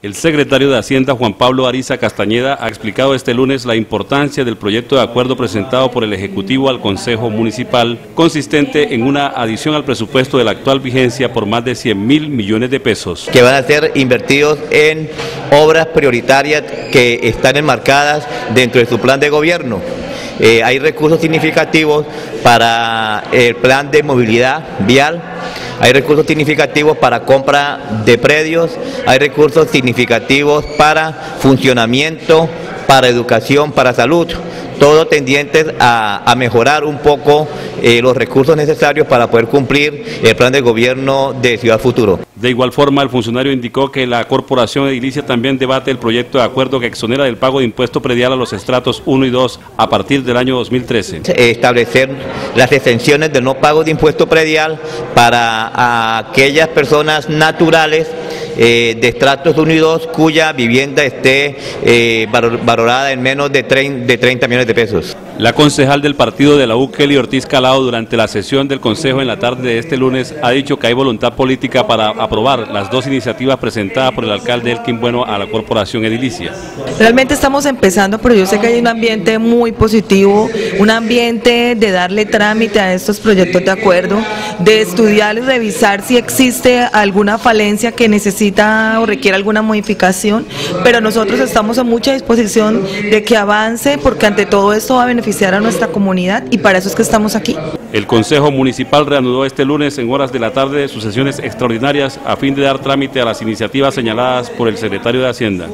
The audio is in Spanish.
El secretario de Hacienda, Juan Pablo Ariza Castañeda, ha explicado este lunes la importancia del proyecto de acuerdo presentado por el Ejecutivo al Consejo Municipal, consistente en una adición al presupuesto de la actual vigencia por más de 100 mil millones de pesos. Que van a ser invertidos en obras prioritarias que están enmarcadas dentro de su plan de gobierno. Eh, hay recursos significativos para el plan de movilidad vial, hay recursos significativos para compra de predios, hay recursos significativos para funcionamiento, para educación, para salud. Todo tendientes a, mejorar un poco eh, los recursos necesarios para poder cumplir el plan de gobierno de Ciudad Futuro. De igual forma, el funcionario indicó que la corporación edilicia también debate el proyecto de acuerdo que exonera del pago de impuesto predial a los estratos 1 y 2 a partir del año 2013. Establecer las exenciones de no pago de impuesto predial para aquellas personas naturales eh, de estratos 1 y 2 cuya vivienda esté eh, valorada en menos de 30, de 30 millones de pesos. La concejal del partido de la U, Kelly Ortiz Calado, durante la sesión del Consejo en la tarde de este lunes, ha dicho que hay voluntad política para aprobar las dos iniciativas presentadas por el alcalde Elkin Bueno a la corporación edilicia. Realmente estamos empezando, pero yo sé que hay un ambiente muy positivo, un ambiente de darle trámite a estos proyectos de acuerdo, de estudiar y revisar si existe alguna falencia que necesita o requiere alguna modificación, pero nosotros estamos a mucha disposición de que avance porque ante todo esto va a beneficiar a nuestra comunidad y para eso es que estamos aquí. El Consejo Municipal reanudó este lunes en horas de la tarde sus sesiones extraordinarias a fin de dar trámite a las iniciativas señaladas por el secretario de Hacienda.